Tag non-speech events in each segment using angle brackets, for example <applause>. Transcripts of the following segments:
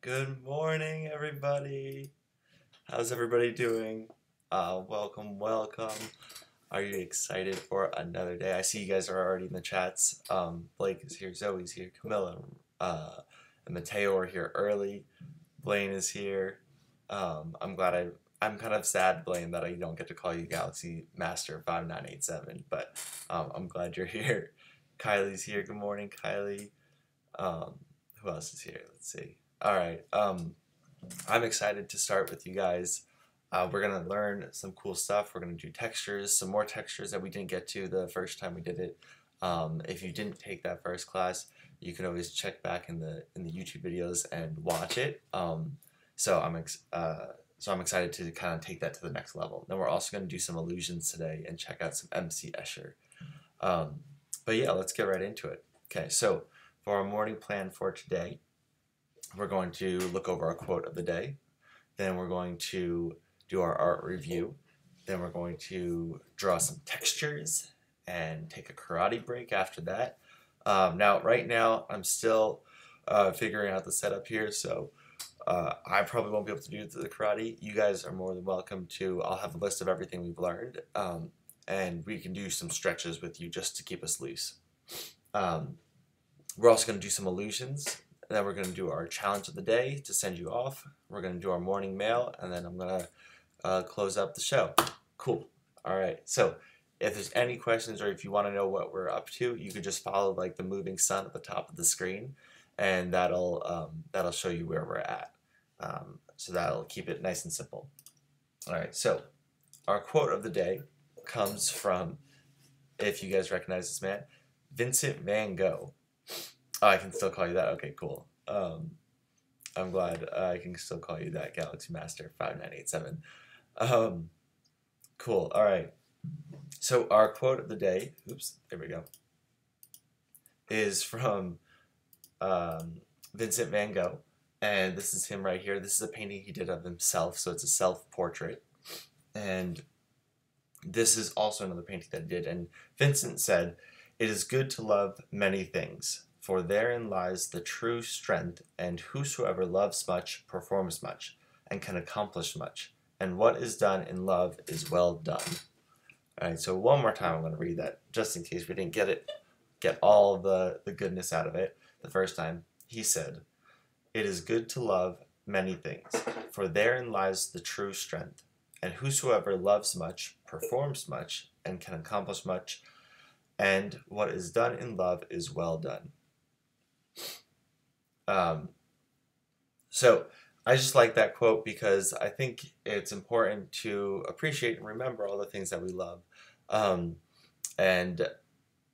Good morning, everybody. How's everybody doing? Uh, welcome, welcome. Are you excited for another day? I see you guys are already in the chats. Um, Blake is here, Zoe's here, Camilla, uh, and Mateo are here early. Blaine is here. Um, I'm glad I. I'm kind of sad, Blaine, that I don't get to call you Galaxy Master 5987, but um, I'm glad you're here. Kylie's here. Good morning, Kylie. Um, who else is here? Let's see. All right. Um, I'm excited to start with you guys. Uh, we're gonna learn some cool stuff. We're gonna do textures, some more textures that we didn't get to the first time we did it. Um, if you didn't take that first class, you can always check back in the in the YouTube videos and watch it. Um, so I'm uh, so I'm excited to kind of take that to the next level. Then we're also gonna do some illusions today and check out some MC Escher. Um, but yeah, let's get right into it. Okay, so for our morning plan for today, we're going to look over our quote of the day. Then we're going to do our art review. Then we're going to draw some textures and take a karate break after that. Um, now, right now, I'm still uh, figuring out the setup here, so uh, I probably won't be able to do the karate. You guys are more than welcome to. I'll have a list of everything we've learned, um, and we can do some stretches with you just to keep us loose. Um, we're also going to do some illusions. And then we're going to do our challenge of the day to send you off. We're going to do our morning mail, and then I'm going to uh, close up the show. Cool. All right. So if there's any questions or if you want to know what we're up to, you could just follow like the moving sun at the top of the screen, and that'll um, that'll show you where we're at. Um, so that'll keep it nice and simple. All right. So our quote of the day comes from, if you guys recognize this man, Vincent Van Gogh. Oh, I can still call you that. Okay, cool. Um, I'm glad I can still call you that, Galaxy Master five nine eight seven. Um, cool. All right. So our quote of the day. Oops. There we go. Is from um, Vincent Van Gogh, and this is him right here. This is a painting he did of himself, so it's a self portrait, and this is also another painting that he did. And Vincent said, "It is good to love many things." For therein lies the true strength, and whosoever loves much performs much, and can accomplish much. And what is done in love is well done. All right, so one more time I'm going to read that, just in case we didn't get it, get all the, the goodness out of it the first time. He said, It is good to love many things, for therein lies the true strength. And whosoever loves much performs much, and can accomplish much. And what is done in love is well done. Um, so I just like that quote because I think it's important to appreciate and remember all the things that we love, um, and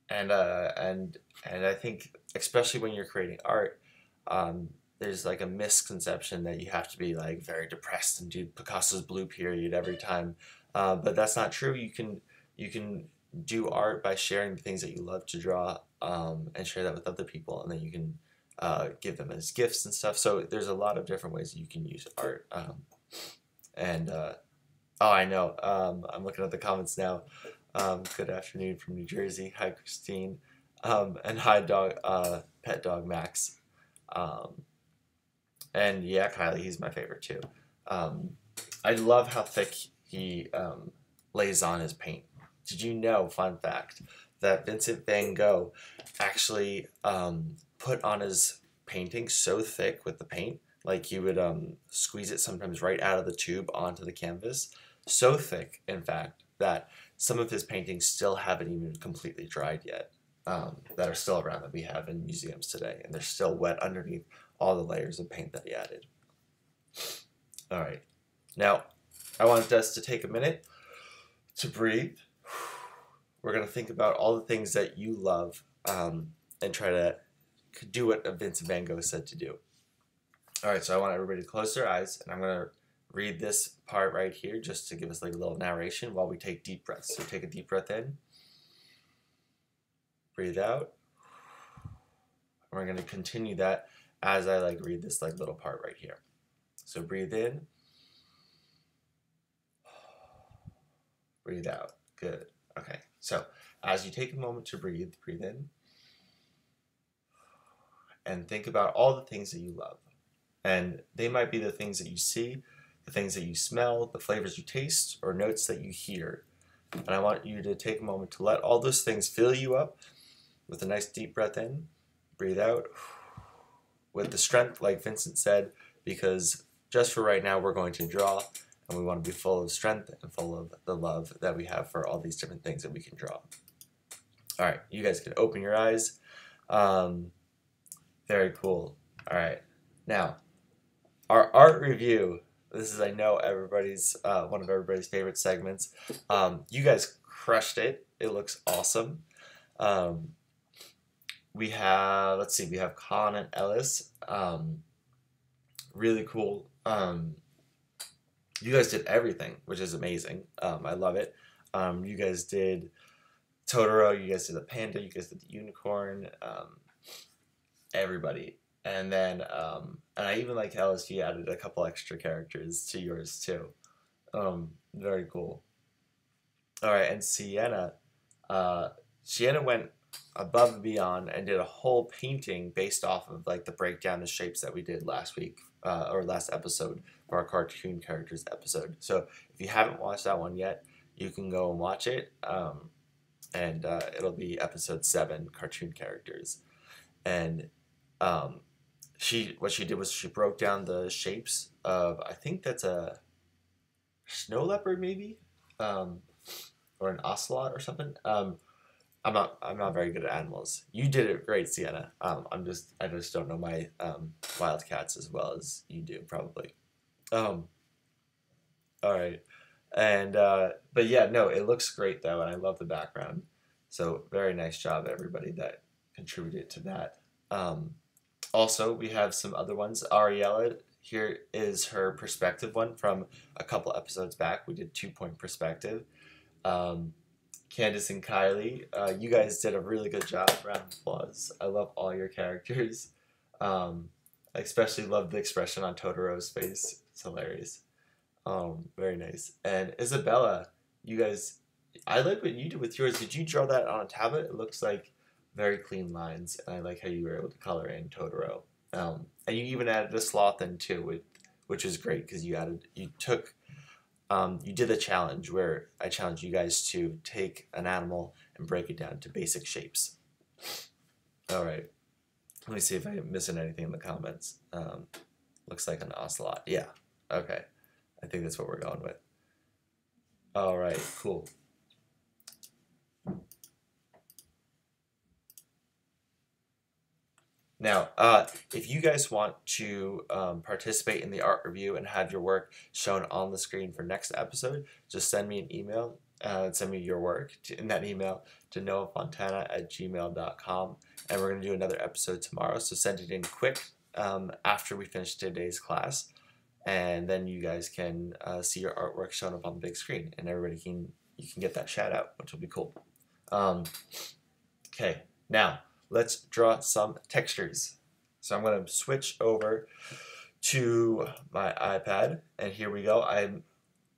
and uh, and and I think especially when you're creating art, um, there's like a misconception that you have to be like very depressed and do Picasso's blue period every time, uh, but that's not true. You can you can do art by sharing the things that you love to draw um, and share that with other people, and then you can uh, give them as gifts and stuff. So there's a lot of different ways you can use art. Um, and uh, oh, I know. Um, I'm looking at the comments now. Um, good afternoon from New Jersey. Hi, Christine. Um, and hi, dog, uh, pet dog Max. Um, and yeah, Kylie, he's my favorite too. I love how thick he lays on his paint. Did you know, fun fact, that Vincent van Gogh actually um, put on his painting so thick with the paint, like he would um, squeeze it sometimes right out of the tube onto the canvas. So thick, in fact, that some of his paintings still haven't even completely dried yet, um, that are still around that we have in museums today, and they're still wet underneath all the layers of paint that he added. All right, now I want us to take a minute to breathe. We're going to think about all the things that you love um, and try to do what Vincent van Gogh said to do. All right, so I want everybody to close their eyes, and I'm going to read this part right here just to give us like a little narration while we take deep breaths. So take a deep breath in, breathe out. And we're going to continue that as I like read this like little part right here. So breathe in, breathe out. Good. Okay. So as you take a moment to breathe, breathe in and think about all the things that you love. And they might be the things that you see, the things that you smell, the flavors you taste, or notes that you hear. And I want you to take a moment to let all those things fill you up with a nice deep breath in, breathe out with the strength, like Vincent said, because just for right now, we're going to draw and we want to be full of strength and full of the love that we have for all these different things that we can draw. All right, you guys can open your eyes. Um, very cool. All right, now our art review. This is, I know, everybody's uh, one of everybody's favorite segments. Um, you guys crushed it. It looks awesome. Um, we have, let's see, we have Con and Ellis. Um, really cool. Um, you guys did everything, which is amazing. Um, I love it. Um, you guys did Totoro, you guys did the panda, you guys did the unicorn, um, everybody. And then, um, and I even like LSG added a couple extra characters to yours too. Um, very cool. All right, and Sienna, uh, Sienna went above and beyond and did a whole painting based off of like the breakdown of shapes that we did last week uh, or last episode for our cartoon characters episode. So if you haven't watched that one yet, you can go and watch it. Um, and uh, it'll be episode seven, cartoon characters. And um, she, what she did was she broke down the shapes of, I think that's a snow leopard, maybe, um, or an ocelot or something. Um, I'm not I'm not very good at animals. You did it great, Sienna. Um, I'm just I just don't know my um, wildcats as well as you do probably. Um, all right, and uh, but yeah, no, it looks great though, and I love the background. So very nice job, everybody that contributed to that. Um, also, we have some other ones. Ariella here is her perspective one from a couple episodes back. We did two point perspective. Um, Candace and Kylie, uh, you guys did a really good job. Round of applause. I love all your characters. Um, I especially love the expression on Totoro's face. It's hilarious. Um, very nice. And Isabella, you guys, I like what you did with yours. Did you draw that on a tablet? It looks like very clean lines, and I like how you were able to color in Totoro. Um, and you even added a sloth in too, which, which is great because you added you took um, you did the challenge where I challenge you guys to take an animal and break it down to basic shapes. All right. Let me see if I'm missing anything in the comments. Um, looks like an ocelot. Yeah. Okay. I think that's what we're going with. All right. Cool. Now, uh, if you guys want to um, participate in the art review and have your work shown on the screen for next episode, just send me an email uh, and send me your work to, in that email to noahfontana at gmail.com. And we're going to do another episode tomorrow, so send it in quick um, after we finish today's class. And then you guys can uh, see your artwork shown up on the big screen, and everybody can you can get that shout out, which will be cool. Um, okay, now let's draw some textures. So I'm going to switch over to my iPad, and here we go. I'm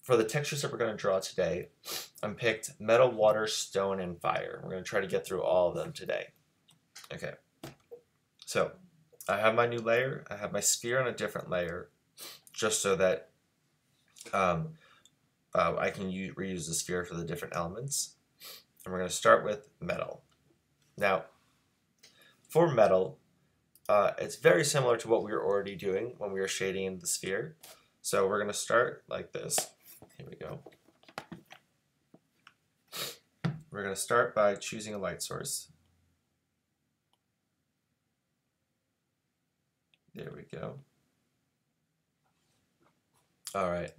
for the textures that we're going to draw today, I'm picked metal, water, stone, and fire. We're going to try to get through all of them today. Okay, so I have my new layer. I have my sphere on a different layer, just so that um, uh, I can use, reuse the sphere for the different elements. And we're going to start with metal. Now, for metal, uh, it's very similar to what we were already doing when we were shading in the sphere. So we're going to start like this. Here we go. We're going to start by choosing a light source. There we go. All right.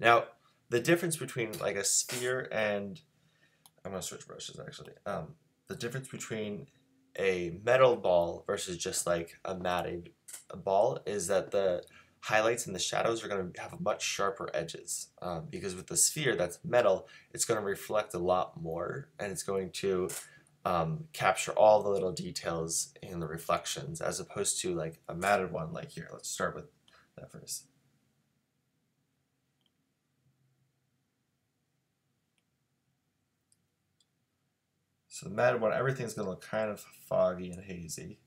Now, the difference between like a sphere and I'm going to switch brushes actually. Um, the difference between a metal ball versus just like a matted ball is that the highlights and the shadows are going to have much sharper edges um, because with the sphere that's metal it's going to reflect a lot more and it's going to um, capture all the little details in the reflections as opposed to like a matted one like here let's start with that first So the matter one, everything's going to look kind of foggy and hazy.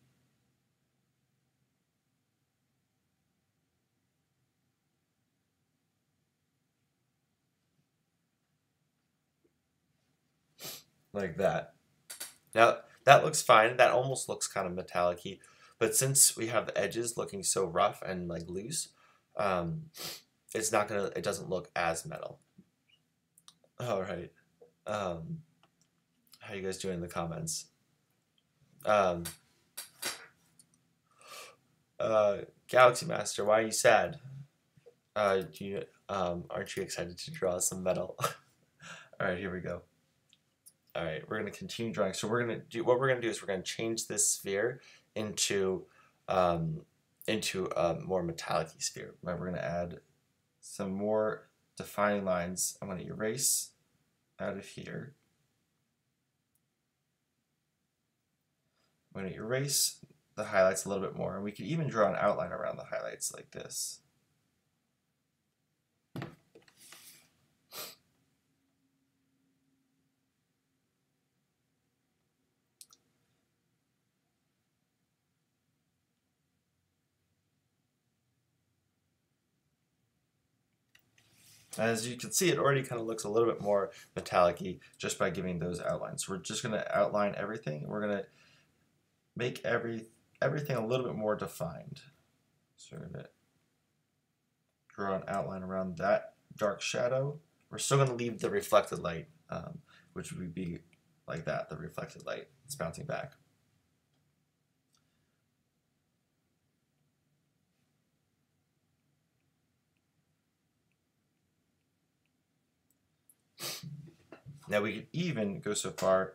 Like that. Now, that looks fine. That almost looks kind of metallic -y. But since we have the edges looking so rough and like loose, um, it's not gonna, it doesn't look as metal. All right. Um, how you guys doing in the comments? Um, uh, Galaxy Master, why are you sad? Uh, you, um, aren't you excited to draw some metal? <laughs> All right, here we go. All right, we're going to continue drawing. So we're going to do, what we're going to do is we're going to change this sphere into, um, into a more metallic sphere. Right, we're going to add some more defining lines. I'm going to erase out of here. I'm going to erase the highlights a little bit more. And we could even draw an outline around the highlights like this. As you can see, it already kind of looks a little bit more metallic just by giving those outlines. So we're just going to outline everything. We're going to make every everything a little bit more defined. So we're going to draw an outline around that dark shadow. We're still going to leave the reflected light, um, which would be like that, the reflected light. It's bouncing back. Now we could even go so far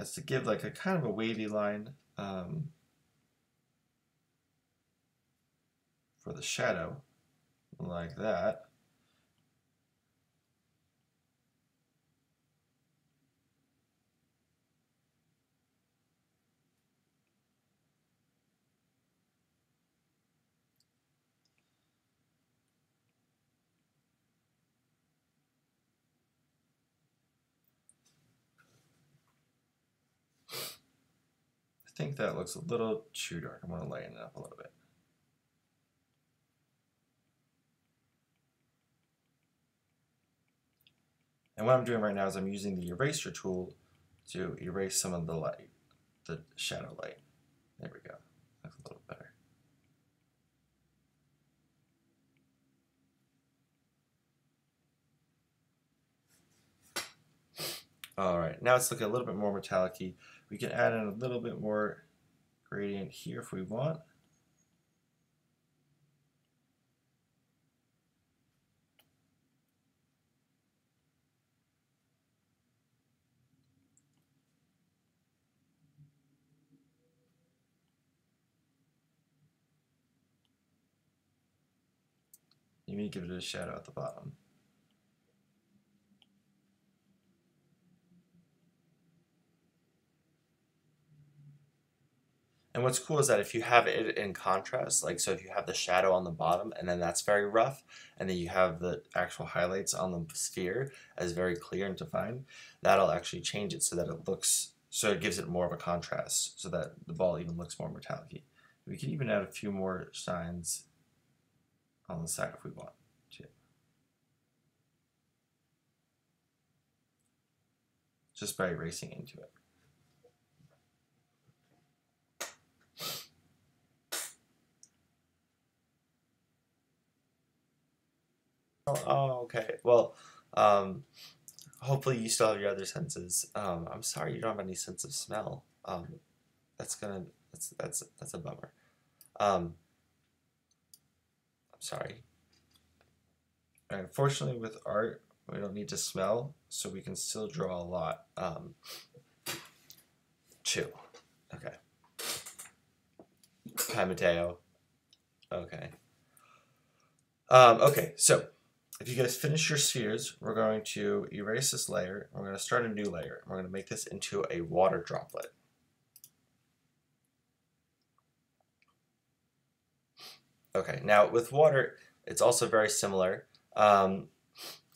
as to give like a kind of a wavy line um, for the shadow, like that. Think that looks a little too dark. I'm going to lighten it up a little bit. And what I'm doing right now is I'm using the eraser tool to erase some of the light, the shadow light. There we go. That's a little better. All right, now it's looking a little bit more metallic-y. We can add in a little bit more gradient here if we want. You to give it a shadow at the bottom. And what's cool is that if you have it in contrast, like so if you have the shadow on the bottom and then that's very rough, and then you have the actual highlights on the sphere as very clear and defined, that'll actually change it so that it looks, so it gives it more of a contrast, so that the ball even looks more metallic We can even add a few more signs on the side if we want to. Just by erasing into it. Oh, okay. Well, um, hopefully you still have your other senses. Um, I'm sorry you don't have any sense of smell. Um, that's gonna that's that's that's a bummer. Um, I'm sorry. Unfortunately, with art, we don't need to smell, so we can still draw a lot. Um, chew. Okay. Hi, Mateo. Okay. Um, okay, so if you guys finish your spheres, we're going to erase this layer. We're going to start a new layer. We're going to make this into a water droplet. Okay, now with water, it's also very similar um,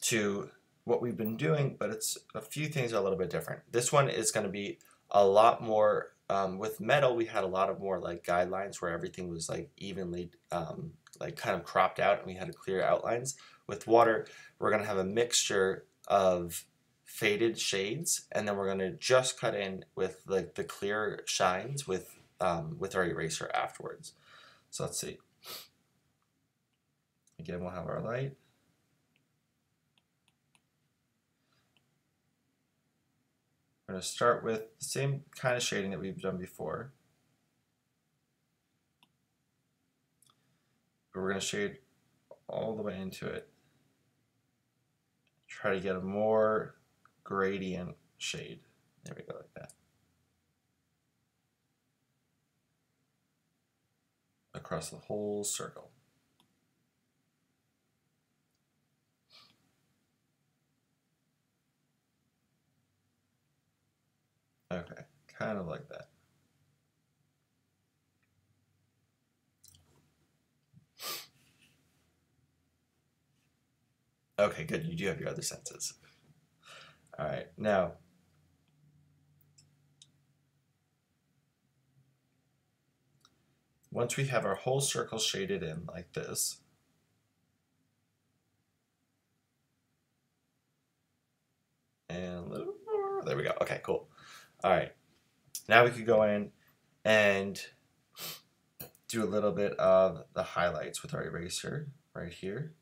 to what we've been doing, but it's a few things are a little bit different. This one is going to be a lot more, um, with metal, we had a lot of more like guidelines where everything was like evenly, um, like kind of cropped out and we had clear outlines with water, we're going to have a mixture of faded shades, and then we're gonna just cut in with like the clear shines with um, with our eraser afterwards. So let's see. Again, we'll have our light. We're going to start with the same kind of shading that we've done before. We're going to shade all the way into it. Try to get a more gradient shade. There we go, like that. Across the whole circle. Okay, kind of like that. Okay, good. You do have your other senses. All right, now. Once we have our whole circle shaded in like this, and a little more, there we go. Okay, cool. All right, now we could go in and do a little bit of the highlights with our eraser right here.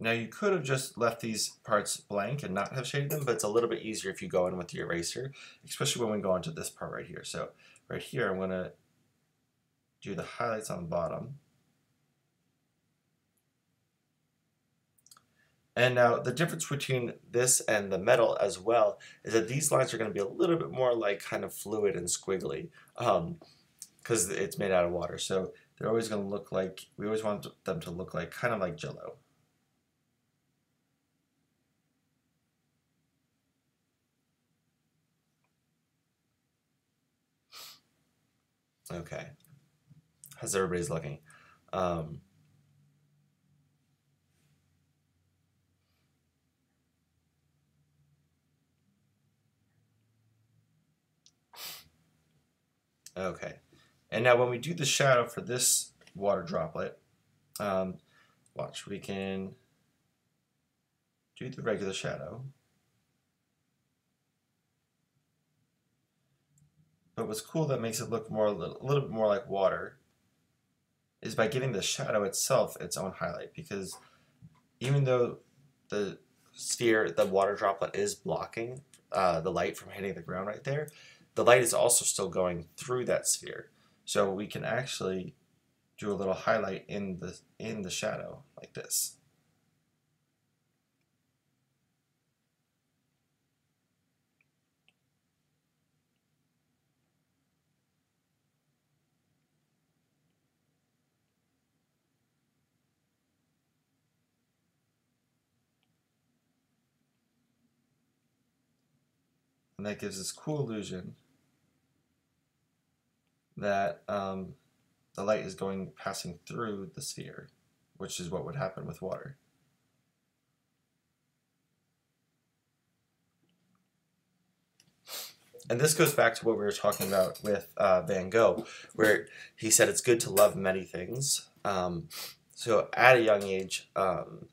Now you could have just left these parts blank and not have shaded them, but it's a little bit easier if you go in with the eraser, especially when we go into this part right here. So right here, I'm going to do the highlights on the bottom. And now the difference between this and the metal as well is that these lines are going to be a little bit more like kind of fluid and squiggly because um, it's made out of water. So they're always going to look like, we always want them to look like kind of like jello. Okay. How's everybody's looking? Um, okay. And now when we do the shadow for this water droplet, um, watch, we can do the regular shadow. But what's cool that makes it look more a little, a little bit more like water is by giving the shadow itself its own highlight because even though the sphere, the water droplet is blocking uh, the light from hitting the ground right there, the light is also still going through that sphere. So we can actually do a little highlight in the in the shadow like this. And that gives this cool illusion that um, the light is going passing through the sphere, which is what would happen with water. And this goes back to what we were talking about with uh, Van Gogh, where he said it's good to love many things. Um, so at a young age, um,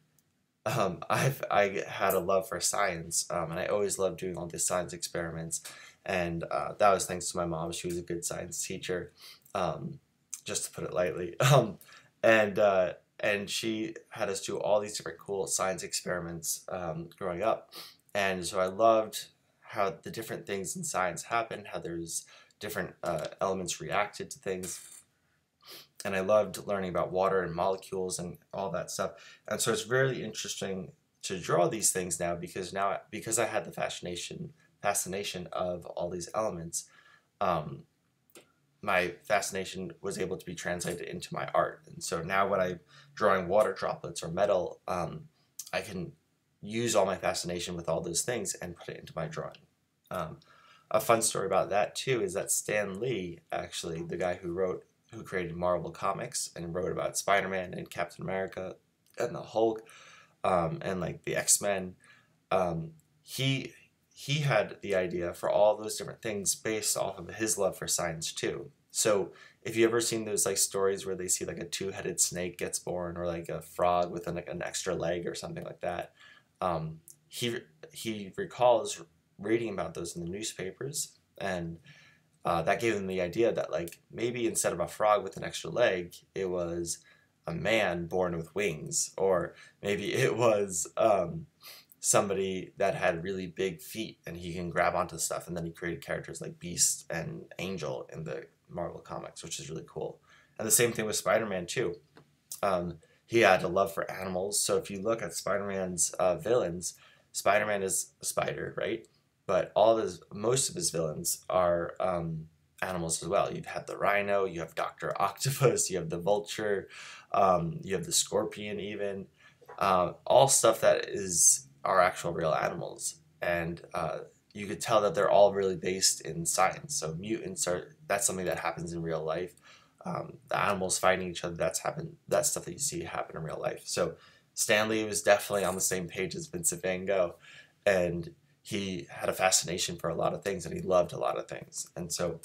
um, I've I had a love for science, um, and I always loved doing all these science experiments, and uh, that was thanks to my mom. She was a good science teacher, um, just to put it lightly, <laughs> um, and uh, and she had us do all these different cool science experiments um, growing up, and so I loved how the different things in science happen, how there's different uh, elements reacted to things and I loved learning about water and molecules and all that stuff. And so it's really interesting to draw these things now because now because I had the fascination fascination of all these elements, um, my fascination was able to be translated into my art. And so now when I'm drawing water droplets or metal, um, I can use all my fascination with all those things and put it into my drawing. Um, a fun story about that too is that Stan Lee, actually, the guy who wrote who created Marvel Comics and wrote about Spider Man and Captain America and the Hulk um, and like the X Men. Um, he he had the idea for all those different things based off of his love for science too. So if you ever seen those like stories where they see like a two-headed snake gets born or like a frog with an, like an extra leg or something like that, um, he he recalls reading about those in the newspapers and uh, that gave him the idea that like maybe instead of a frog with an extra leg, it was a man born with wings, or maybe it was um, somebody that had really big feet and he can grab onto stuff. And then he created characters like Beast and Angel in the Marvel comics, which is really cool. And the same thing with Spider Man too. Um, he had a love for animals. So if you look at Spider Man's uh, villains, Spider Man is a spider, right? But all of his most of his villains are um, animals as well. You have had the rhino, you have Doctor <laughs> Octopus, you have the vulture, um, you have the scorpion, even uh, all stuff that is are actual real animals, and uh, you could tell that they're all really based in science. So mutants are that's something that happens in real life. Um, the animals fighting each other that's happened. that's stuff that you see happen in real life. So Stan Lee was definitely on the same page as Vincent Van Gogh, and he had a fascination for a lot of things and he loved a lot of things. And so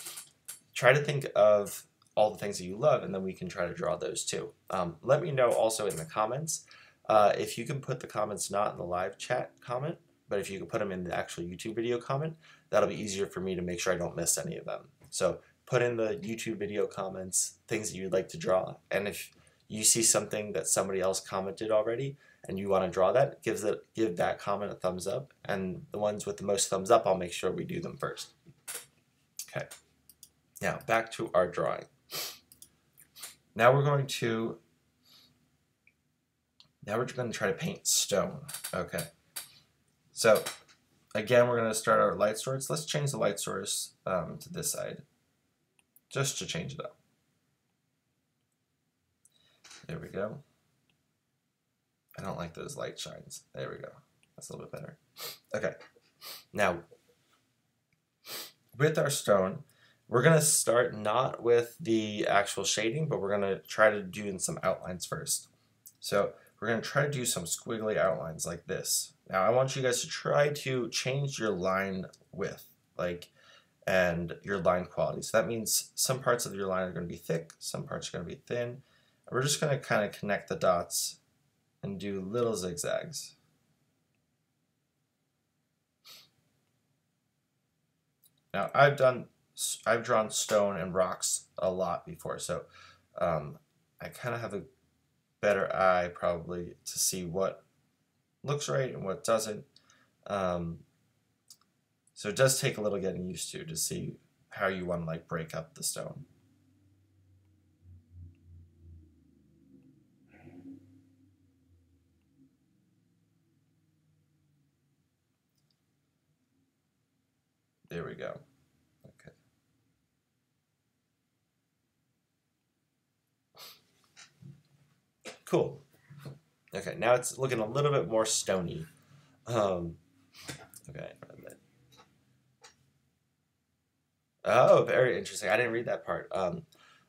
try to think of all the things that you love and then we can try to draw those too. Um, let me know also in the comments uh, if you can put the comments not in the live chat comment, but if you can put them in the actual YouTube video comment, that'll be easier for me to make sure I don't miss any of them. So put in the YouTube video comments things that you'd like to draw. And if you see something that somebody else commented already, and you want to draw that, gives it give that comment a thumbs up, and the ones with the most thumbs up, I'll make sure we do them first. Okay. Now back to our drawing. Now we're going to now we're going to try to paint stone. Okay. So again, we're going to start our light source. Let's change the light source um, to this side, just to change it up. There we go. I don't like those light shines. There we go. That's a little bit better. Okay. Now, with our stone, we're going to start not with the actual shading, but we're going to try to do some outlines first. So we're going to try to do some squiggly outlines like this. Now I want you guys to try to change your line width, like, and your line quality. So that means some parts of your line are going to be thick, some parts are going to be thin. we're just going to kind of connect the dots and do little zigzags. Now I've done I've drawn stone and rocks a lot before, so um, I kind of have a better eye probably to see what looks right and what doesn't. Um, so it does take a little getting used to to see how you want to like break up the stone. There we go. Okay. Cool. Okay, now it's looking a little bit more stony. Um, okay. Oh, very interesting. I didn't read that part. Um,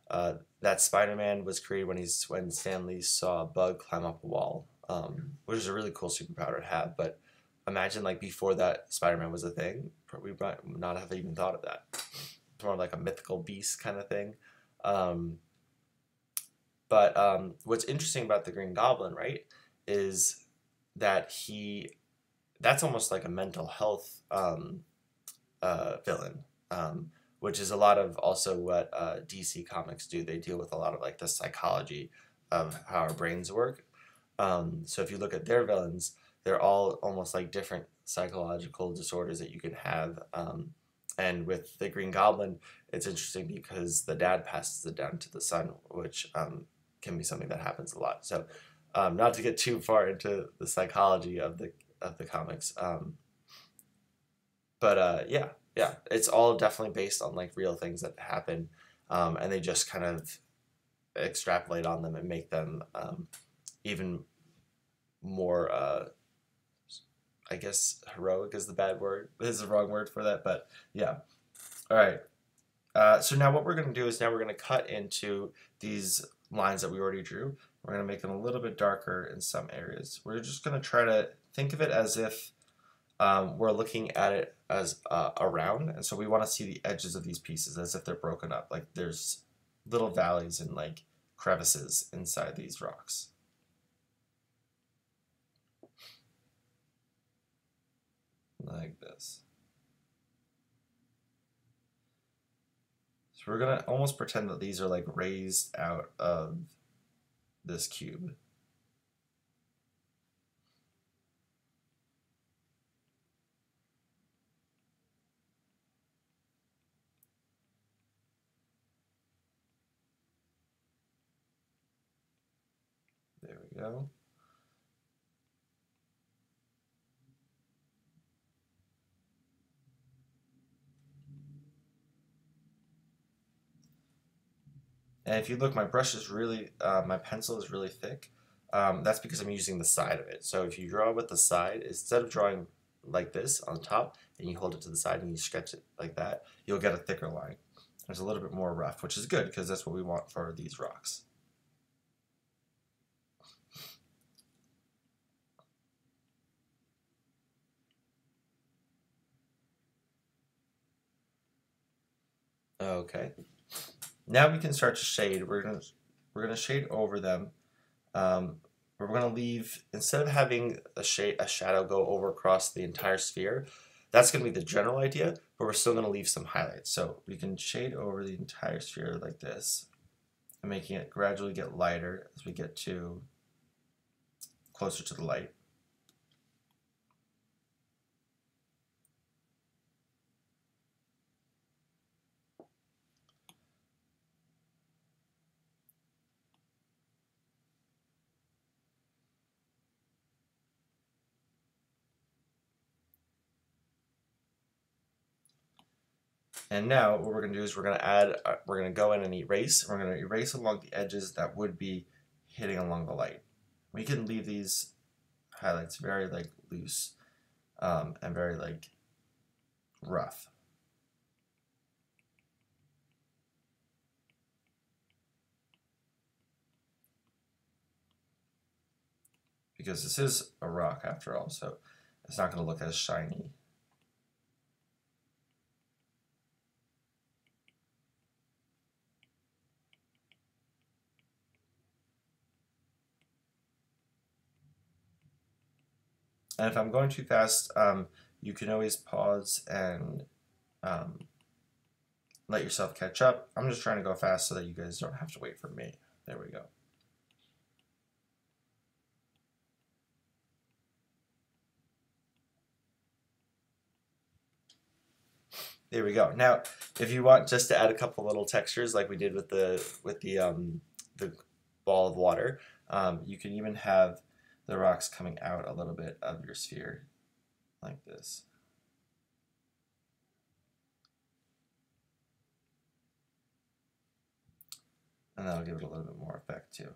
uh, that Spider-Man was created when he's when Stan Lee saw a bug climb up a wall, um, which is a really cool superpower to have. But imagine like before that Spider-Man was a thing, we might not have even thought of that. It's more like a mythical beast kind of thing. Um, but um, what's interesting about the Green Goblin, right, is that he, that's almost like a mental health um, uh, villain, um, which is a lot of also what uh, DC Comics do. They deal with a lot of like the psychology of how our brains work. Um, so if you look at their villains, they're all almost like different psychological disorders that you can have. Um, and with the Green Goblin, it's interesting because the dad passes it down to the son, which um, can be something that happens a lot. So, um, not to get too far into the psychology of the of the comics, um, but uh, yeah, yeah, it's all definitely based on like real things that happen, um, and they just kind of extrapolate on them and make them um, even more. Uh, I guess heroic is the bad word. <laughs> Is the wrong word for that, but yeah. All right. Uh, so now what we're going to do is now we're going to cut into these lines that we already drew. We're going to make them a little bit darker in some areas. We're just going to try to think of it as if um, we're looking at it as uh, a round, and so we want to see the edges of these pieces as if they're broken up. Like there's little valleys and like crevices inside these rocks. Like this. So we're gonna almost pretend that these are like raised out of this cube. There we go. And if you look, my brush is really, uh, my pencil is really thick. Um, that's because I'm using the side of it. So if you draw with the side, instead of drawing like this on top, and you hold it to the side and you sketch it like that, you'll get a thicker line. It's a little bit more rough, which is good because that's what we want for these rocks. Okay. Now we can start to shade. We're gonna we're gonna shade over them. Um, we're gonna leave instead of having a shade a shadow go over across the entire sphere. That's gonna be the general idea, but we're still gonna leave some highlights. So we can shade over the entire sphere like this, and making it gradually get lighter as we get to closer to the light. And now what we're going to do is we're going to add, uh, we're going to go in and erase. We're going to erase along the edges that would be hitting along the light. We can leave these highlights very like loose um, and very like rough. Because this is a rock after all, so it's not going to look as shiny And if I'm going too fast, um, you can always pause and um, let yourself catch up. I'm just trying to go fast so that you guys don't have to wait for me. There we go. There we go. Now, if you want just to add a couple little textures like we did with the with the um, the ball of water, um, you can even have the rocks coming out a little bit of your sphere like this. And that'll give it a little bit more effect too.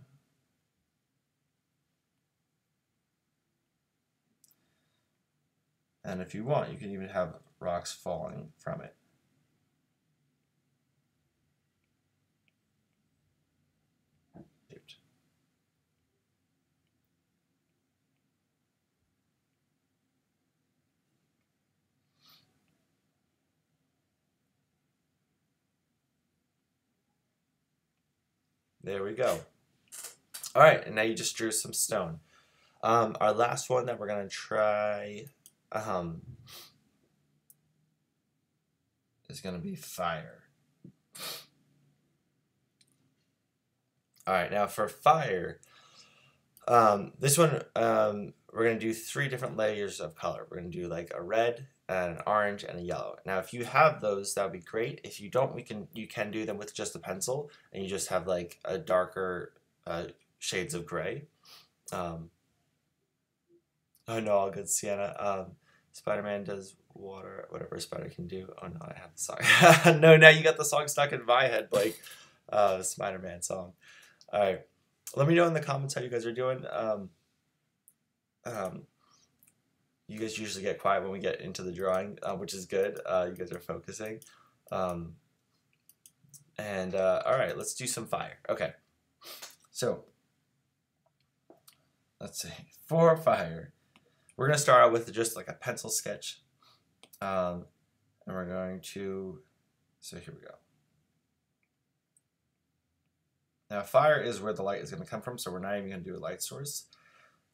And if you want, you can even have rocks falling from it. There we go. All right, and now you just drew some stone. Um, our last one that we're gonna try um, is gonna be fire. All right, now for fire, um, this one um, we're gonna do three different layers of color. We're gonna do like a red, an orange, and a yellow. Now, if you have those, that would be great. If you don't, we can you can do them with just a pencil, and you just have like a darker uh, shades of gray. Um, oh no, all good, Sienna. Um, Spider-Man does water, whatever spider can do. Oh no, I have the song. <laughs> no, now you got the song stuck in my head, Blake. Uh, Spider-Man song. All right, let me know in the comments how you guys are doing. Um, um, you guys usually get quiet when we get into the drawing, uh, which is good. Uh, you guys are focusing. Um, and uh, all right, let's do some fire. Okay, so let's see. For fire, we're going to start out with just like a pencil sketch. Um, and we're going to, so here we go. Now fire is where the light is going to come from, so we're not even going to do a light source.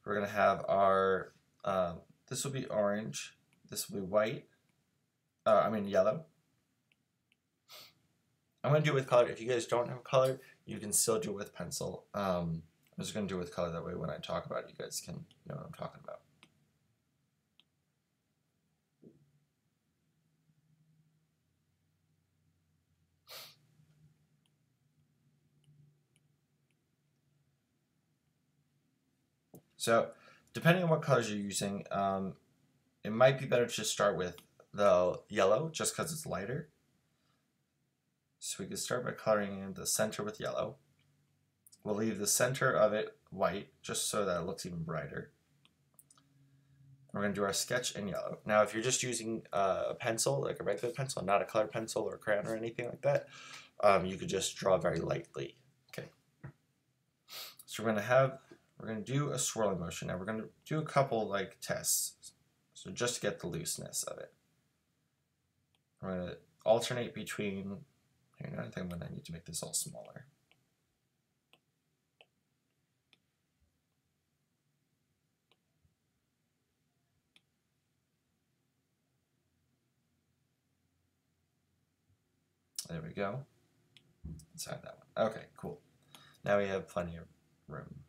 We're going to have our, um, this will be orange, this will be white, uh, I mean yellow. I'm going to do it with color. If you guys don't have color, you can still do it with pencil. Um, I'm just going to do it with color, that way when I talk about it, you guys can know what I'm talking about. So depending on what colors you're using, um, it might be better to just start with the yellow just because it's lighter. So we can start by coloring in the center with yellow. We'll leave the center of it white just so that it looks even brighter. We're going to do our sketch in yellow. Now if you're just using uh, a pencil, like a regular pencil, not a colored pencil or crayon or anything like that, um, you could just draw very lightly. Okay. So we're going to have we're going to do a swirling motion. Now we're going to do a couple like tests. So just to get the looseness of it. We're going to alternate between, here, I think I'm going to need to make this all smaller. There we go. Inside that one. Okay, cool. Now we have plenty of room.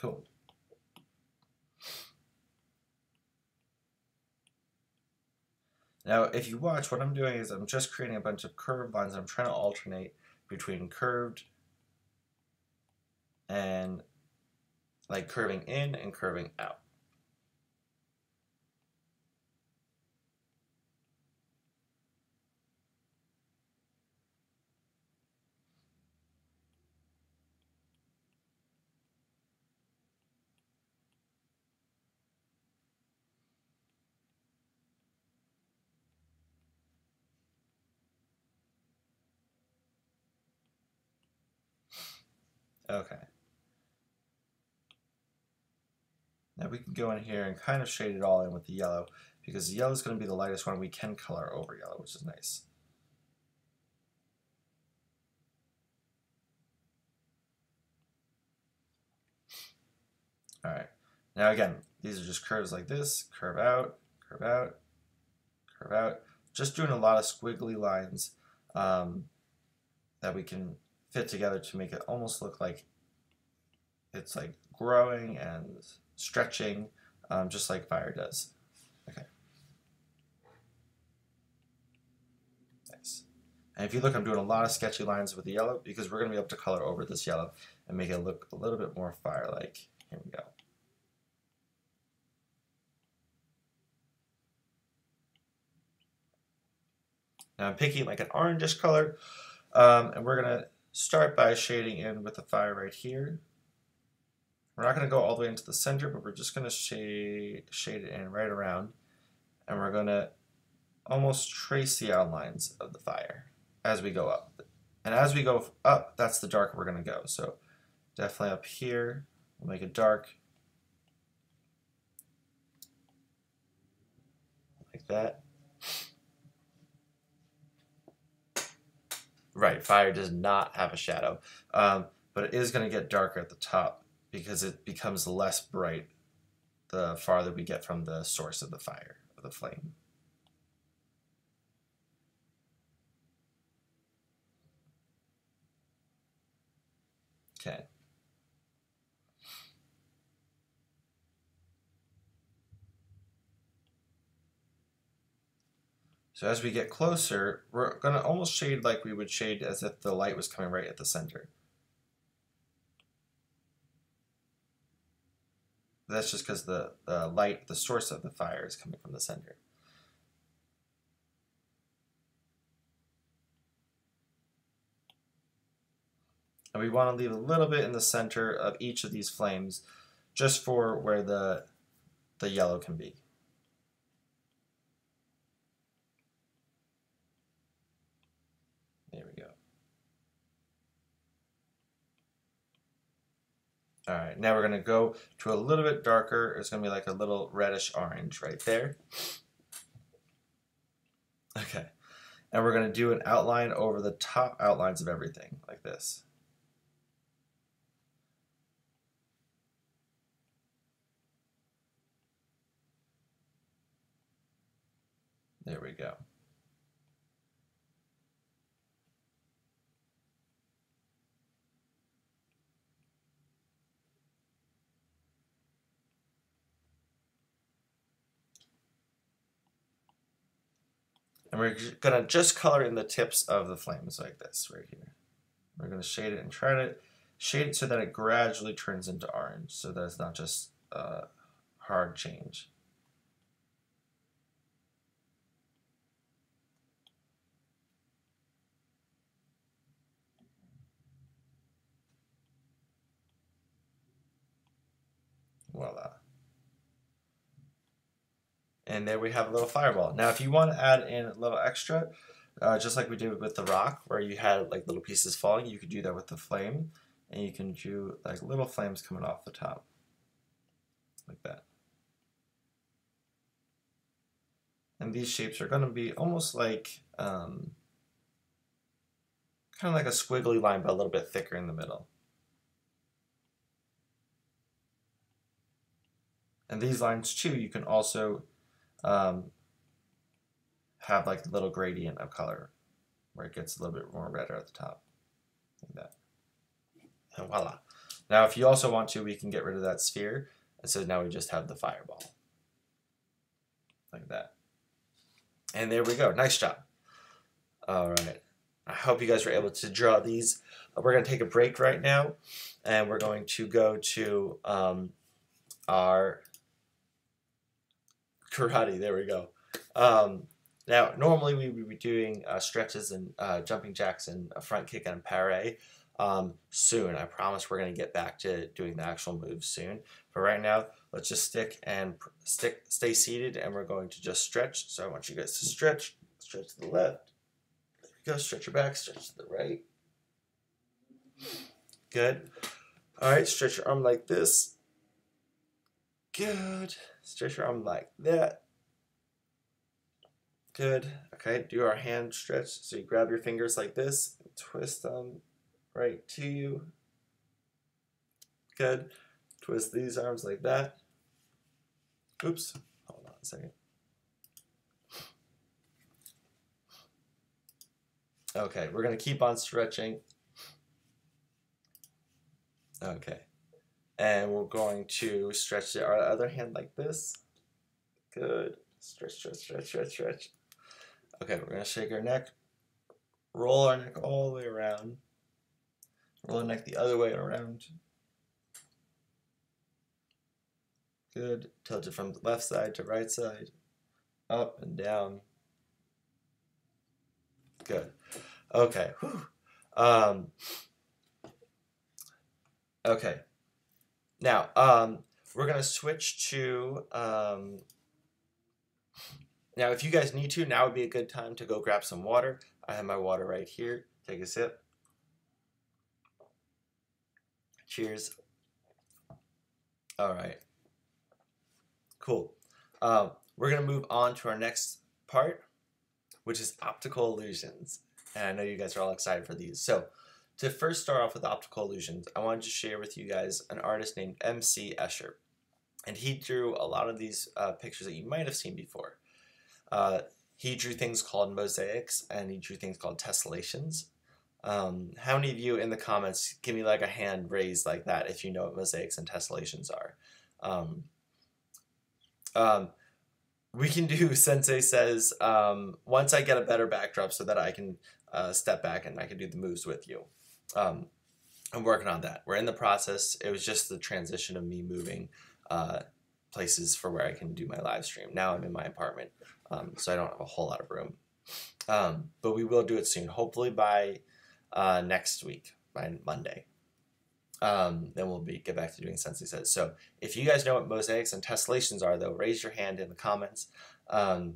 Cool. Now, if you watch, what I'm doing is I'm just creating a bunch of curved lines. I'm trying to alternate between curved and like curving in and curving out. Okay. Now we can go in here and kind of shade it all in with the yellow because the yellow is going to be the lightest one we can color over yellow, which is nice. Alright, now again, these are just curves like this, curve out, curve out, curve out. Just doing a lot of squiggly lines um, that we can fit together to make it almost look like it's like growing and stretching, um, just like fire does. Okay. Nice. And if you look, I'm doing a lot of sketchy lines with the yellow because we're going to be able to color over this yellow and make it look a little bit more fire-like. Here we go. Now I'm picking like an orangish color, um, and we're going to start by shading in with the fire right here. We're not going to go all the way into the center, but we're just going to shade, shade it in right around. And we're going to almost trace the outlines of the fire as we go up. And as we go up, that's the dark we're going to go. So definitely up here, we'll make it dark. Like that. Right, fire does not have a shadow, um, but it is going to get darker at the top because it becomes less bright the farther we get from the source of the fire, of the flame. Okay. So as we get closer, we're going to almost shade like we would shade as if the light was coming right at the center. That's just because the, the light, the source of the fire is coming from the center. And we want to leave a little bit in the center of each of these flames just for where the, the yellow can be. All right, now we're gonna go to a little bit darker. It's gonna be like a little reddish orange right there. Okay, and we're gonna do an outline over the top outlines of everything like this. There we go. And we're gonna just color in the tips of the flames like this right here. We're gonna shade it and try to shade it so that it gradually turns into orange so that it's not just a hard change. Voila. And there we have a little fireball. Now, if you want to add in a little extra, uh, just like we did with the rock, where you had like little pieces falling, you could do that with the flame. And you can do like little flames coming off the top. Like that. And these shapes are going to be almost like, um, kind of like a squiggly line, but a little bit thicker in the middle. And these lines too, you can also um, have like a little gradient of color where it gets a little bit more redder at the top. Like that. And voila. Now if you also want to, we can get rid of that sphere. And so now we just have the fireball. Like that. And there we go. Nice job. All right. I hope you guys were able to draw these. We're going to take a break right now. And we're going to go to um, our karate. There we go. Um, now, normally we would be doing uh, stretches and uh, jumping jacks and a front kick and a paré um, soon. I promise we're going to get back to doing the actual moves soon. But right now, let's just stick and stick, stay seated, and we're going to just stretch. So I want you guys to stretch, stretch to the left. There we go. Stretch your back, stretch to the right. Good. All right, stretch your arm like this. Good. Stretch your arm like that. Good. Okay, do our hand stretch. So you grab your fingers like this, twist them right to you. Good. Twist these arms like that. Oops. Hold on a second. Okay, we're going to keep on stretching. Okay. And we're going to stretch our other hand like this. Good. Stretch, stretch, stretch, stretch, stretch. Okay, we're going to shake our neck. Roll our neck all the way around. Roll our neck the other way around. Good. Tilt it from the left side to right side. Up and down. Good. Okay. Whew. Um, okay. Now, um, we're going to switch to, um, now if you guys need to, now would be a good time to go grab some water. I have my water right here. Take a sip. Cheers. All right. Cool. Um, we're going to move on to our next part, which is optical illusions. And I know you guys are all excited for these. So to first start off with optical illusions, I wanted to share with you guys an artist named M.C. Escher. And he drew a lot of these uh, pictures that you might have seen before. Uh, he drew things called mosaics and he drew things called tessellations. Um, how many of you in the comments give me like a hand raised like that if you know what mosaics and tessellations are? Um, um, we can do, <laughs> Sensei says, um, once I get a better backdrop so that I can uh, step back and I can do the moves with you. Um, I'm working on that. We're in the process. It was just the transition of me moving uh, places for where I can do my live stream. Now I'm in my apartment, um, so I don't have a whole lot of room. Um, but we will do it soon, hopefully by uh, next week, by Monday. Um, then we'll be get back to doing Sensei Says. So if you guys know what mosaics and tessellations are, though, raise your hand in the comments. Um,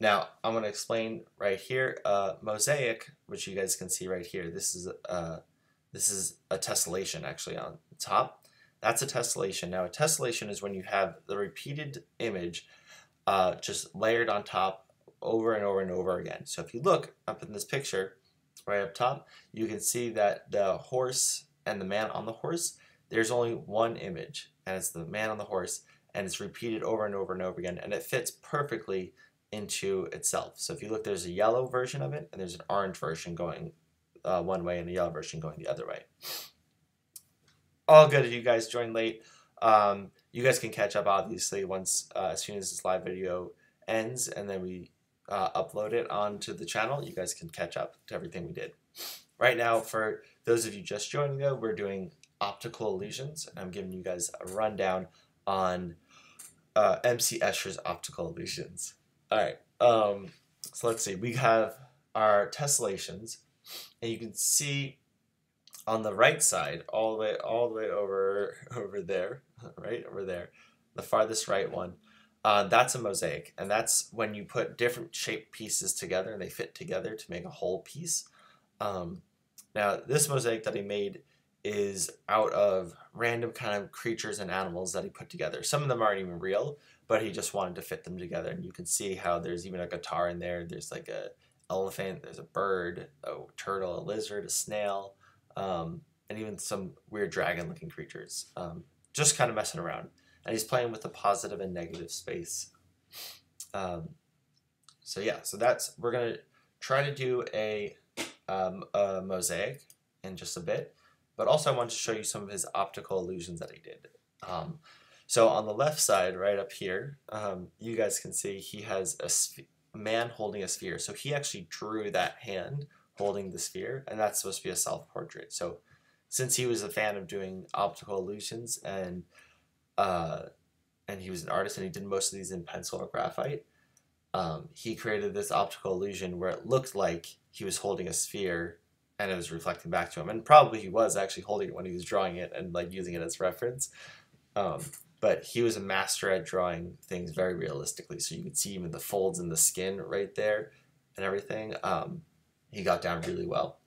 now, I'm going to explain right here, uh, mosaic, which you guys can see right here. This is, uh, this is a tessellation actually on the top. That's a tessellation. Now, a tessellation is when you have the repeated image uh, just layered on top over and over and over again. So if you look up in this picture, right up top, you can see that the horse and the man on the horse, there's only one image, and it's the man on the horse, and it's repeated over and over and over again, and it fits perfectly into itself. So if you look, there's a yellow version of it, and there's an orange version going uh, one way, and a yellow version going the other way. All good if you guys joined late. Um, you guys can catch up obviously once uh, as soon as this live video ends, and then we uh, upload it onto the channel. You guys can catch up to everything we did. Right now, for those of you just joining though, we're doing optical illusions, and I'm giving you guys a rundown on uh, MC Escher's optical illusions. All right, um, so let's see. We have our tessellations, and you can see on the right side, all the way, all the way over, <laughs> over there, <laughs> right over there, the farthest right one. Uh, that's a mosaic, and that's when you put different shaped pieces together and they fit together to make a whole piece. Um, now, this mosaic that he made is out of random kind of creatures and animals that he put together. Some of them aren't even real, but he just wanted to fit them together. And you can see how there's even a guitar in there. There's like a elephant, there's a bird, a turtle, a lizard, a snail, um, and even some weird dragon-looking creatures. Um, just kind of messing around. And he's playing with the positive and negative space. Um, so yeah, so that's we're gonna try to do a, um, a mosaic in just a bit. But also I wanted to show you some of his optical illusions that he did. So on the left side, right up here, um, you guys can see he has a, a man holding a sphere. So he actually drew that hand holding the sphere, and that's supposed to be a self-portrait. So since he was a fan of doing optical illusions and uh, and he was an artist and he did most of these in pencil or graphite, um, he created this optical illusion where it looked like he was holding a sphere and it was reflecting back to him. And probably he was actually holding it when he was drawing it and like using it as reference. Um, but he was a master at drawing things very realistically. So you could see even the folds in the skin right there and everything. Um, he got down really well.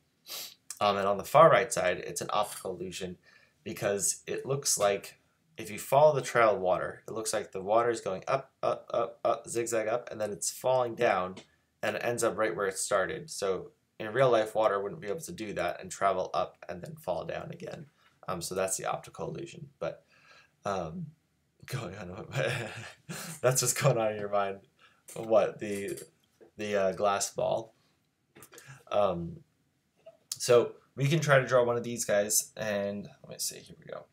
Um, and on the far right side, it's an optical illusion because it looks like if you follow the trail of water, it looks like the water is going up, up, up, up, zigzag up, and then it's falling down and it ends up right where it started. So in real life, water wouldn't be able to do that and travel up and then fall down again. Um, so that's the optical illusion. But um, going on, <laughs> that's what's going on in your mind. What the the uh, glass ball? Um, so we can try to draw one of these guys, and let me see, here we go.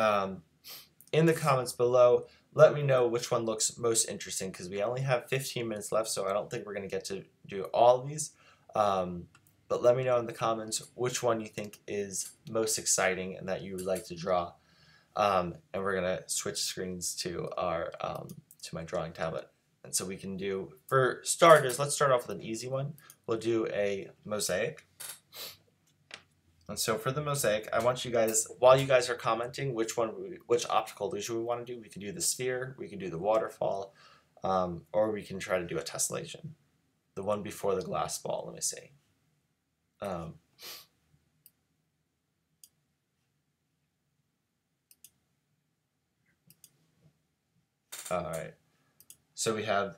Um, in the comments below, let me know which one looks most interesting, because we only have 15 minutes left, so I don't think we're going to get to do all of these. Um, but let me know in the comments which one you think is most exciting and that you would like to draw. Um, and we're going to switch screens to our um, to my drawing tablet. And so we can do, for starters, let's start off with an easy one. We'll do a mosaic. And so for the mosaic, I want you guys, while you guys are commenting which one, which optical illusion we want to do, we can do the sphere, we can do the waterfall, um, or we can try to do a tessellation. The one before the glass ball, let me see. Um, all right. So we have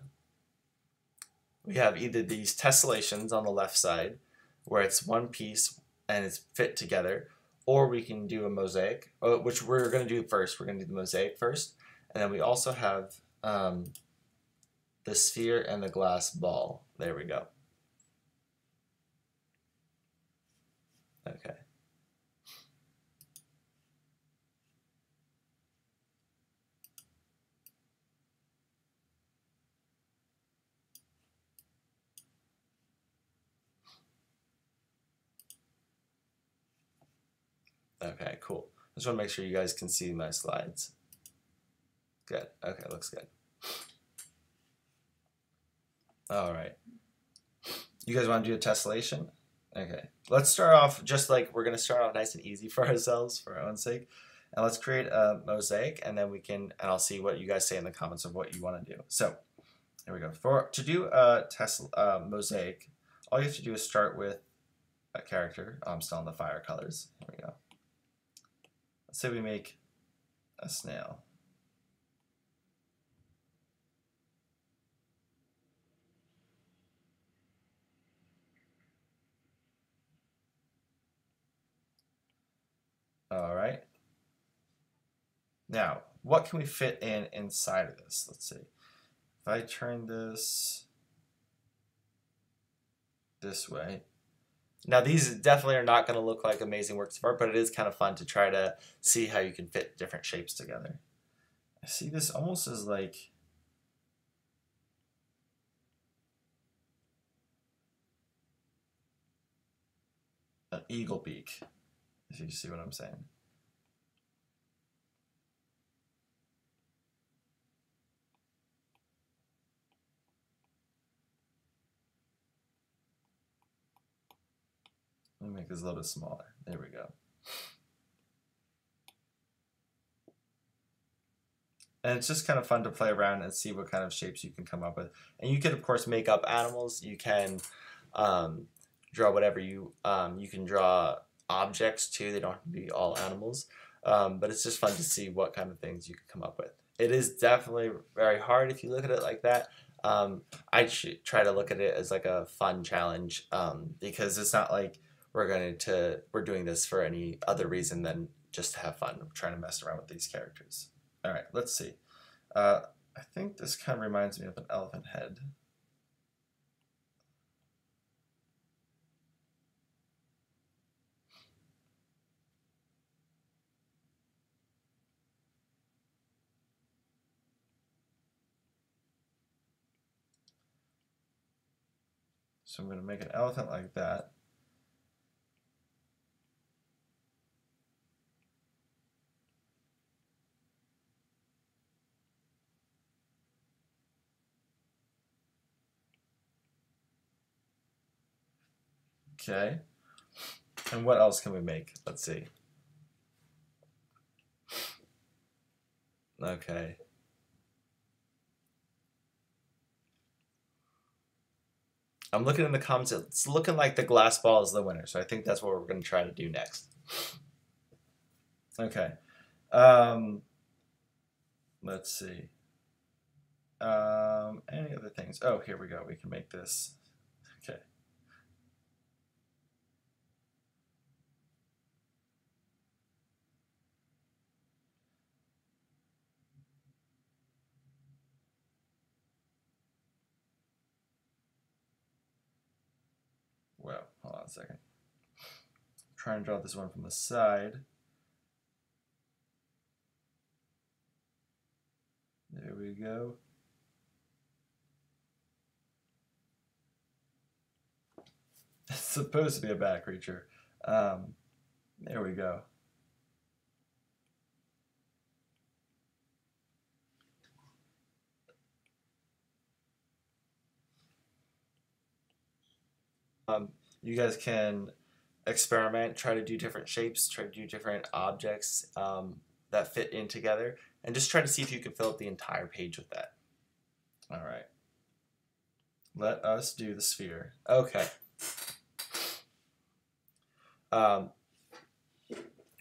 we have either these tessellations on the left side where it's one piece and it's fit together, or we can do a mosaic, uh, which we're going to do first. We're going to do the mosaic first, and then we also have um, the sphere and the glass ball. There we go. Okay. Okay, cool. I just want to make sure you guys can see my slides. Good. Okay, looks good. All right. You guys want to do a tessellation? Okay. Let's start off just like we're going to start off nice and easy for <laughs> ourselves for our own sake. And let's create a mosaic and then we can, and I'll see what you guys say in the comments of what you want to do. So here we go. For To do a Tesla uh, mosaic, all you have to do is start with a character. I'm still on the fire colors. Here we go. Let's say we make a snail. All right. Now, what can we fit in inside of this? Let's see. If I turn this this way. Now these definitely are not going to look like amazing works of art, but it is kind of fun to try to see how you can fit different shapes together. I see this almost as like an eagle beak, if you see what I'm saying. Let me make this a little bit smaller. There we go. And it's just kind of fun to play around and see what kind of shapes you can come up with. And you can, of course, make up animals. You can um, draw whatever you, um, you can draw objects too. They don't have to be all animals. Um, but it's just fun to see what kind of things you can come up with. It is definitely very hard if you look at it like that. Um, I try to look at it as like a fun challenge um, because it's not like we're going to we're doing this for any other reason than just to have fun trying to mess around with these characters. All right, let's see. Uh, I think this kind of reminds me of an elephant head. So I'm going to make an elephant like that. Okay. And what else can we make? Let's see. Okay. I'm looking in the comments. It's looking like the glass ball is the winner. So I think that's what we're going to try to do next. Okay. Um, let's see. Um, any other things? Oh, here we go. We can make this. Okay. Well, hold on a second. Try and draw this one from the side. There we go. <laughs> It's supposed to be a bat creature. Um, there we go. Um, you guys can experiment, try to do different shapes, try to do different objects um, that fit in together, and just try to see if you can fill up the entire page with that. All right. Let us do the sphere. Okay. Um,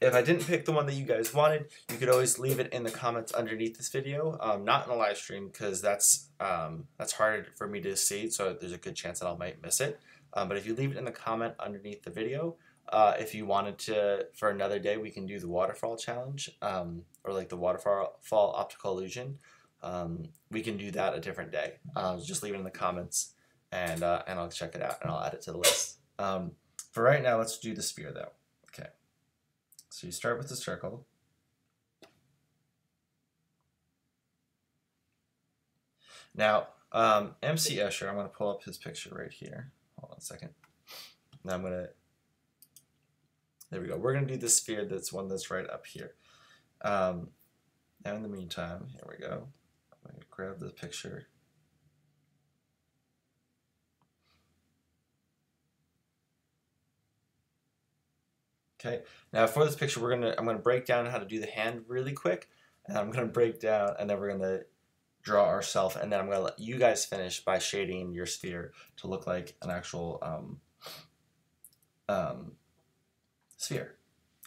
if I didn't pick the one that you guys wanted, you could always leave it in the comments underneath this video. Um, not in a live stream because that's um, that's hard for me to see, so there's a good chance that I might miss it. Um, but if you leave it in the comment underneath the video, uh, if you wanted to, for another day, we can do the waterfall challenge um, or like the waterfall fall optical illusion. Um, we can do that a different day. Uh, just leave it in the comments and, uh, and I'll check it out and I'll add it to the list. Um, for right now, let's do the sphere though. Okay. So you start with the circle. Now, um, MC Escher, I'm going to pull up his picture right here. Hold on a second. Now I'm gonna, there we go. We're gonna do the sphere that's one that's right up here. Um, now in the meantime, here we go. I'm gonna grab the picture. Okay, now for this picture, we're gonna I'm gonna break down how to do the hand really quick, and I'm gonna break down, and then we're gonna draw ourselves, and then I'm going to let you guys finish by shading your sphere to look like an actual um, um, sphere.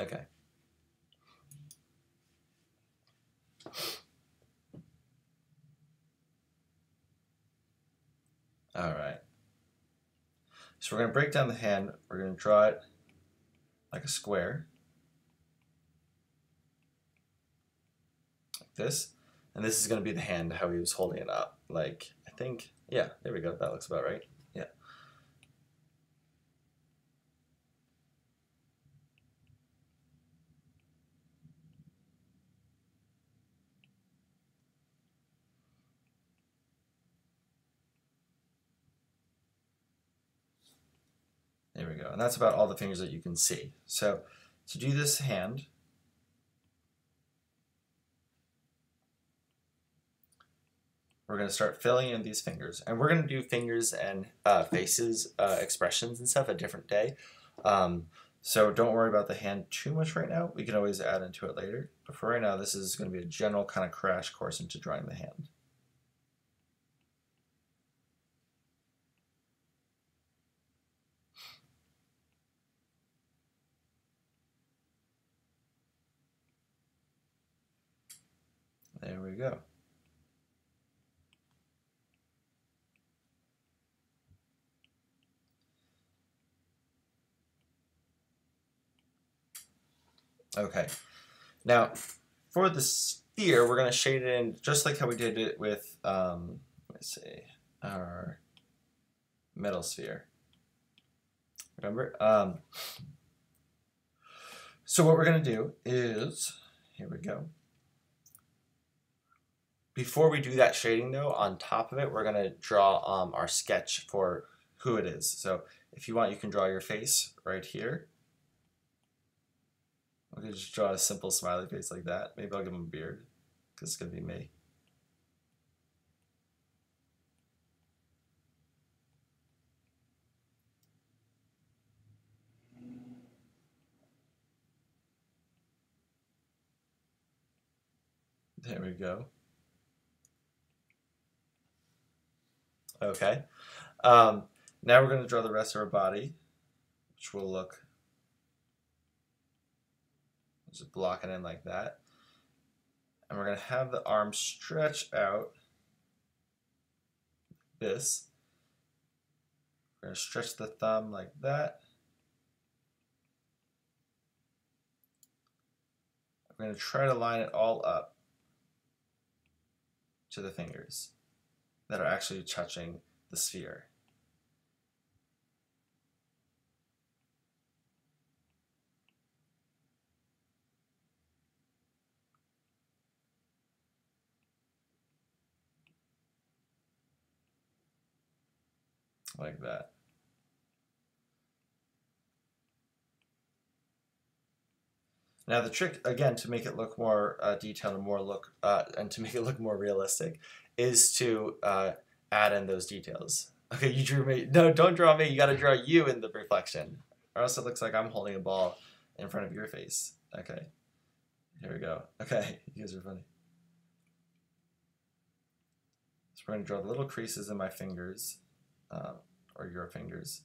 Okay. All right. So we're going to break down the hand. We're going to draw it like a square. Like this. And this is going to be the hand, how he was holding it up. Like, I think, yeah, there we go. That looks about right. Yeah. There we go. And that's about all the fingers that you can see. So to do this hand, we're going to start filling in these fingers. And we're going to do fingers and uh, faces, uh, expressions and stuff a different day. Um, so don't worry about the hand too much right now. We can always add into it later. But for right now, this is going to be a general kind of crash course into drawing the hand. There we go. Okay, now for the sphere, we're going to shade it in just like how we did it with, um, let's see, our metal sphere. Remember? Um, so what we're going to do is, here we go. Before we do that shading though, on top of it, we're going to draw um, our sketch for who it is. So if you want, you can draw your face right here. We can just draw a simple smiley face like that. Maybe I'll give him a beard because it's going to be me. There we go. Okay. Um, now we're going to draw the rest of our body, which will look just block it in like that. And we're going to have the arm stretch out like this. We're going to stretch the thumb like that. I'm going to try to line it all up to the fingers that are actually touching the sphere. Like that. Now the trick, again, to make it look more uh, detailed and more look, uh, and to make it look more realistic, is to uh, add in those details. Okay, you drew me. No, don't draw me. You got to draw you in the reflection, or else it looks like I'm holding a ball in front of your face. Okay, here we go. Okay, <laughs> you guys are funny. So we're gonna draw the little creases in my fingers uh, or your fingers.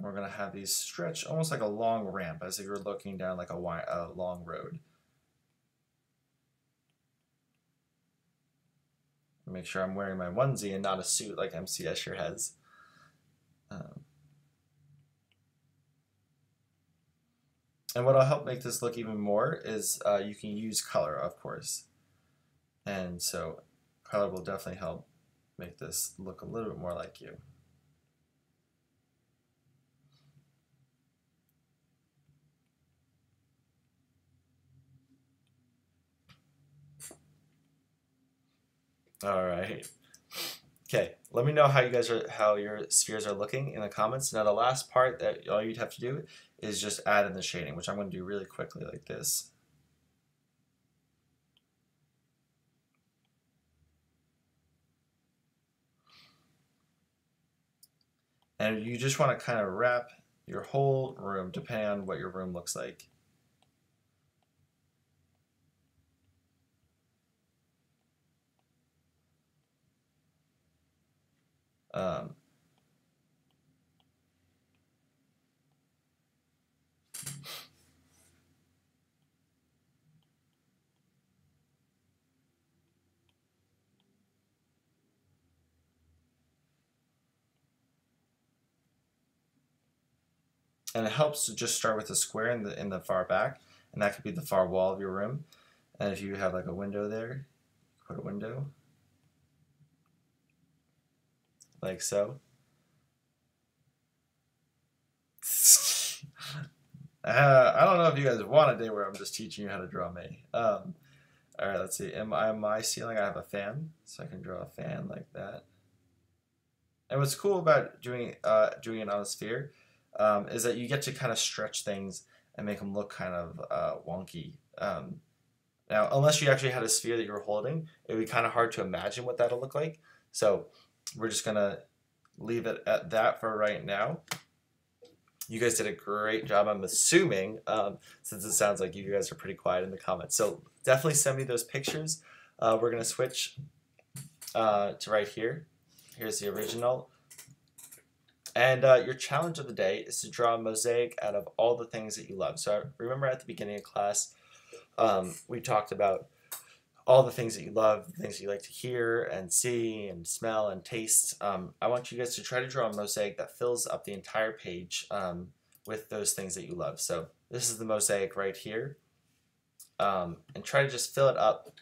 And we're going to have these stretch almost like a long ramp as if you're looking down like a, a long road. Make sure I'm wearing my onesie and not a suit like MC Escher has. Um, and what'll help make this look even more is uh, you can use color, of course. And so color will definitely help make this look a little bit more like you. All right. Okay, let me know how you guys are, how your spheres are looking in the comments. Now the last part that all you'd have to do is just add in the shading, which I'm going to do really quickly like this. And you just want to kind of wrap your whole room depending on what your room looks like. Um, and it helps to just start with a square in the in the far back, and that could be the far wall of your room. And if you have like a window there, put a window like so. <laughs> uh, I don't know if you guys want a day where I'm just teaching you how to draw me. Um, all right, let's see. Am I my ceiling? I have a fan, so I can draw a fan like that. And what's cool about doing uh, doing it on a sphere um, is that you get to kind of stretch things and make them look kind of uh, wonky. Um, now, unless you actually had a sphere that you were holding, it would be kind of hard to imagine what that'll look like. So we're just gonna leave it at that for right now. You guys did a great job, I'm assuming, um, since it sounds like you guys are pretty quiet in the comments. So definitely send me those pictures. Uh, we're gonna switch uh, to right here. Here's the original. And uh, your challenge of the day is to draw a mosaic out of all the things that you love. So remember at the beginning of class, um, we talked about all the things that you love, the things you like to hear and see and smell and taste. Um, I want you guys to try to draw a mosaic that fills up the entire page um, with those things that you love. So this is the mosaic right here. Um, and try to just fill it up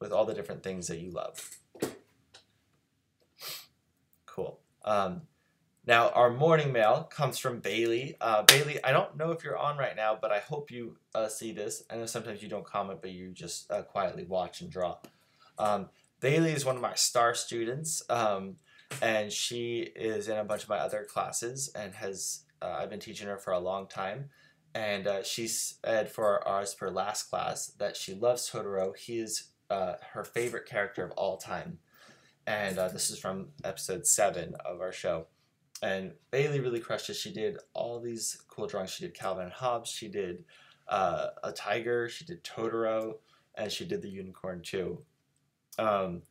with all the different things that you love. Cool. Now, our morning mail comes from Bailey. Uh, Bailey, I don't know if you're on right now, but I hope you uh, see this. I know sometimes you don't comment, but you just uh, quietly watch and draw. Um, Bailey is one of my star students, um, and she is in a bunch of my other classes and has uh, I've been teaching her for a long time. And uh, she said for ours for last class that she loves Totoro. He is uh, her favorite character of all time. And this is from episode seven of our show and Bailey really crushed it. She did all these cool drawings. She did Calvin and Hobbes. She did uh, a tiger. She did Totoro, and she did the unicorn too. Um,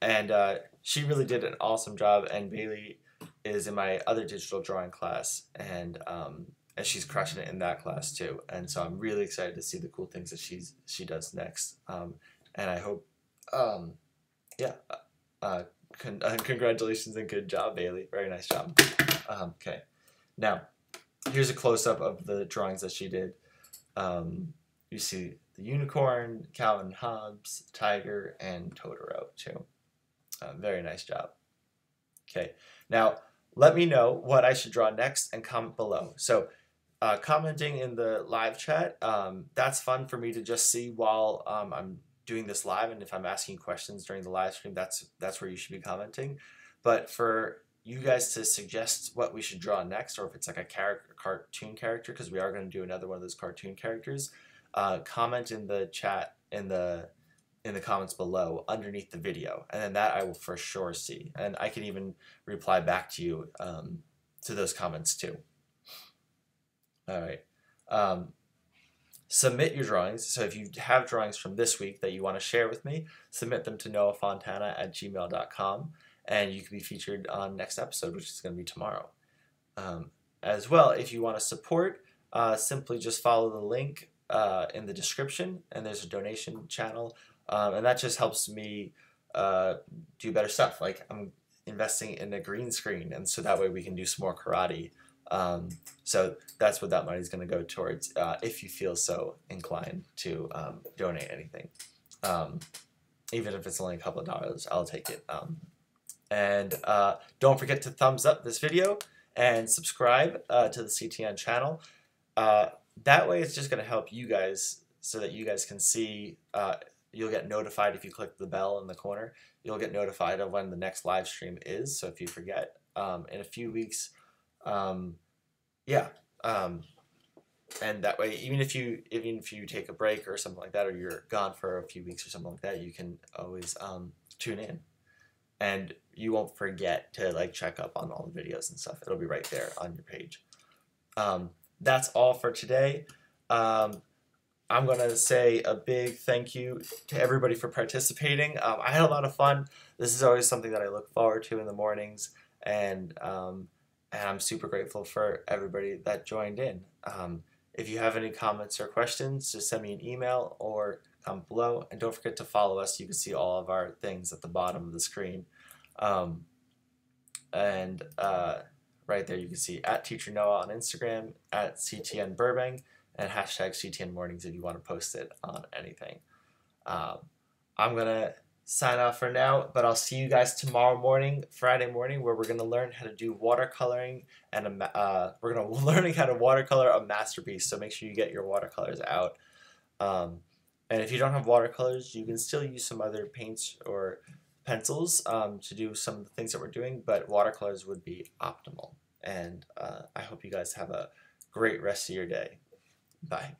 and uh, she really did an awesome job. And Bailey is in my other digital drawing class, and um, and she's crushing it in that class too. And so I'm really excited to see the cool things that she's she does next. Um, and I hope, um, yeah. Uh, Con- uh, congratulations and good job, Bailey. Very nice job. Um, okay, now here's a close up of the drawings that she did. Um, you see the unicorn, Calvin Hobbes, tiger, and Totoro too. Uh, very nice job. Okay, now let me know what I should draw next and comment below. So uh, commenting in the live chat, um, that's fun for me to just see while um, I'm doing this live and if I'm asking questions during the live stream, that's that's where you should be commenting. But for you guys to suggest what we should draw next, or if it's like a character, cartoon character, because we are going to do another one of those cartoon characters, uh, comment in the chat in the in the comments below underneath the video, and then that I will for sure see, and I can even reply back to you um, to those comments too. All right. Um, submit your drawings. So if you have drawings from this week that you want to share with me, submit them to noahfontana at gmail.com and you can be featured on next episode, which is going to be tomorrow. Um, as well, if you want to support, uh, simply just follow the link uh, in the description and there's a donation channel. Um, and that just helps me uh, do better stuff. Like I'm investing in a green screen and so that way we can do some more karate. Um, so that's what that money is going to go towards uh, if you feel so inclined to um, donate anything. Um, even if it's only a couple of dollars, I'll take it. Um, and uh, don't forget to thumbs up this video and subscribe uh, to the CTN channel. Uh, that way it's just going to help you guys so that you guys can see, uh, you'll get notified if you click the bell in the corner. You'll get notified of when the next live stream is. So if you forget, um, in a few weeks, um, yeah. Um, and that way, even if you even if you take a break or something like that, or you're gone for a few weeks or something like that, you can always um, tune in. and you won't forget to like check up on all the videos and stuff. It'll be right there on your page. Um, that's all for today. Um, I'm gonna say a big thank you to everybody for participating. Um, I had a lot of fun. This is always something that I look forward to in the mornings, and um, and I'm super grateful for everybody that joined in. Um, if you have any comments or questions, just send me an email or comment below. And don't forget to follow us. You can see all of our things at the bottom of the screen. Um, and uh, right there, you can see at Teacher Noah on Instagram, at CTN Burbank, and hashtag CTN Mornings if you want to post it on anything. Um, I'm going to sign off for now, but I'll see you guys tomorrow morning, Friday morning, where we're going to learn how to do watercoloring and a, uh, we're going <laughs> to learning how to watercolor a masterpiece. So make sure you get your watercolors out. Um, and if you don't have watercolors, you can still use some other paints or pencils um, to do some of the things that we're doing, but watercolors would be optimal. And uh, I hope you guys have a great rest of your day. Bye.